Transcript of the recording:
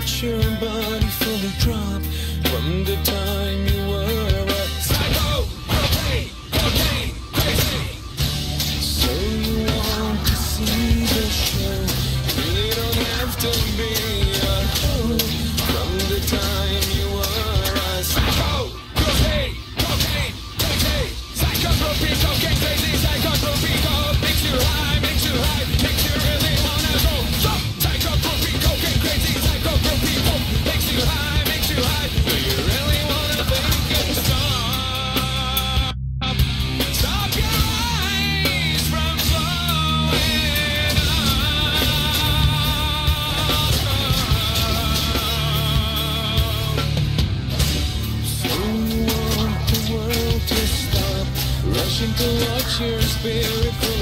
touch your body fully drop. From the time you let your spirit flow.